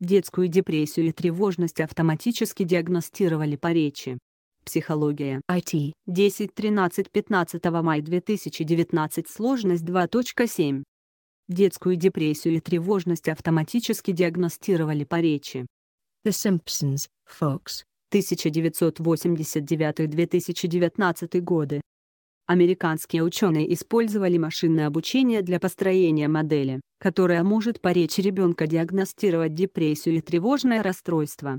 Детскую депрессию и тревожность автоматически диагностировали по речи. Психология. IT. 10-13-15 мая 2019 Сложность 2.7. Детскую депрессию и тревожность автоматически диагностировали по речи. The Simpsons, Fox. 1989-2019 годы. Американские ученые использовали машинное обучение для построения модели, которая может по речи ребенка диагностировать депрессию или тревожное расстройство.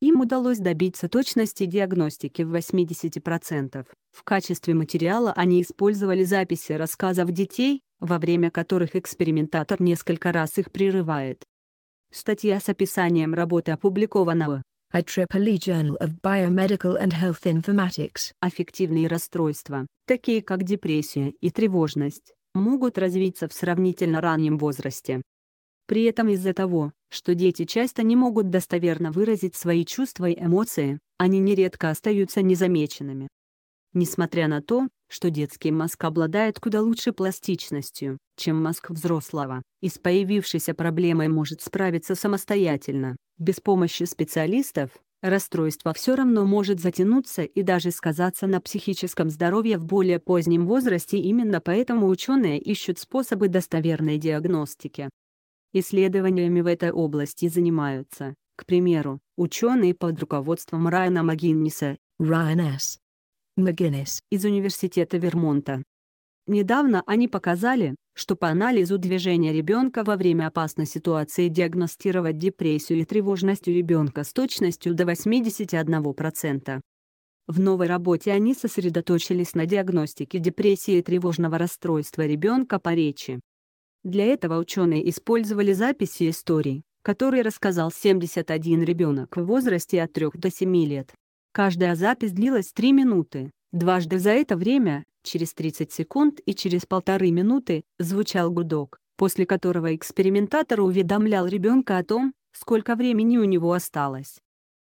Им удалось добиться точности диагностики в 80%. В качестве материала они использовали записи рассказов детей, во время которых экспериментатор несколько раз их прерывает. Статья с описанием работы опубликована в IEEE Journal of Biomedical and Health Informatics. Аффективные расстройства, такие как депрессия и тревожность, могут развиться в сравнительно раннем возрасте. При этом из-за того, что дети часто не могут достоверно выразить свои чувства и эмоции, они нередко остаются незамеченными. Несмотря на то, что детский мозг обладает куда лучшей пластичностью, чем мозг взрослого, и с появившейся проблемой может справиться самостоятельно, без помощи специалистов, расстройство все равно может затянуться и даже сказаться на психическом здоровье в более позднем возрасте именно поэтому ученые ищут способы достоверной диагностики. Исследованиями в этой области занимаются, к примеру, ученые под руководством Райана Магинниса Ryan S. McGinnis из Университета Вермонта. Недавно они показали, что по анализу движения ребенка во время опасной ситуации диагностировать депрессию и тревожность у ребенка с точностью до 81%. В новой работе они сосредоточились на диагностике депрессии и тревожного расстройства ребенка по речи. Для этого ученые использовали записи историй, которые рассказал 71 ребенок в возрасте от 3 до 7 лет. Каждая запись длилась 3 минуты. Дважды за это время, через 30 секунд и через полторы минуты, звучал гудок, после которого экспериментатор уведомлял ребенка о том, сколько времени у него осталось.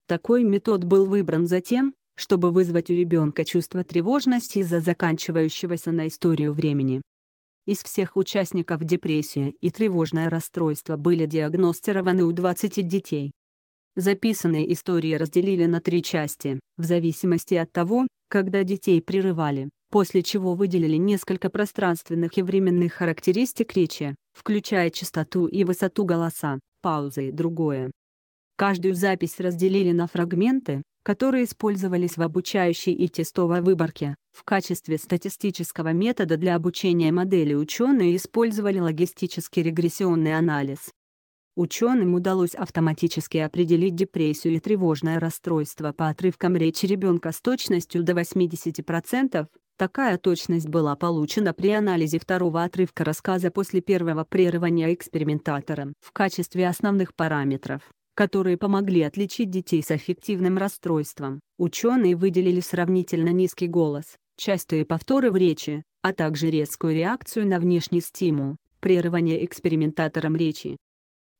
Такой метод был выбран затем, чтобы вызвать у ребенка чувство тревожности из-за заканчивающегося на историю времени. Из всех участников депрессия и тревожное расстройство были диагностированы у 20 детей. Записанные истории разделили на три части, в зависимости от того, когда детей прерывали, после чего выделили несколько пространственных и временных характеристик речи, включая частоту и высоту голоса, паузы и другое. Каждую запись разделили на фрагменты, которые использовались в обучающей и тестовой выборке. В качестве статистического метода для обучения модели ученые использовали логистический регрессионный анализ. Ученым удалось автоматически определить депрессию и тревожное расстройство по отрывкам речи ребенка с точностью до 80%. Такая точность была получена при анализе второго отрывка рассказа после первого прерывания экспериментатором в качестве основных параметров которые помогли отличить детей с аффективным расстройством. Ученые выделили сравнительно низкий голос, частые повторы в речи, а также резкую реакцию на внешний стимул, прерывание экспериментатором речи.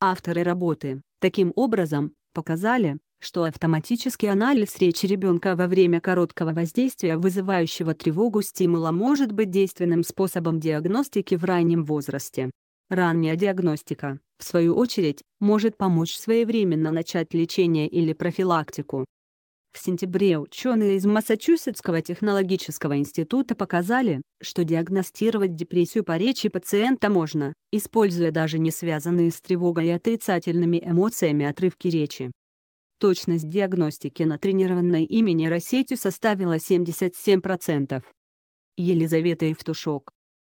Авторы работы, таким образом, показали, что автоматический анализ речи ребенка во время короткого воздействия вызывающего тревогу стимула может быть действенным способом диагностики в раннем возрасте. Ранняя диагностика, в свою очередь, может помочь своевременно начать лечение или профилактику. В сентябре ученые из Массачусетского технологического института показали, что диагностировать депрессию по речи пациента можно, используя даже не связанные с тревогой и отрицательными эмоциями отрывки речи. Точность диагностики на тренированной ими нейросетью составила 77%. Елизавета Евтушок,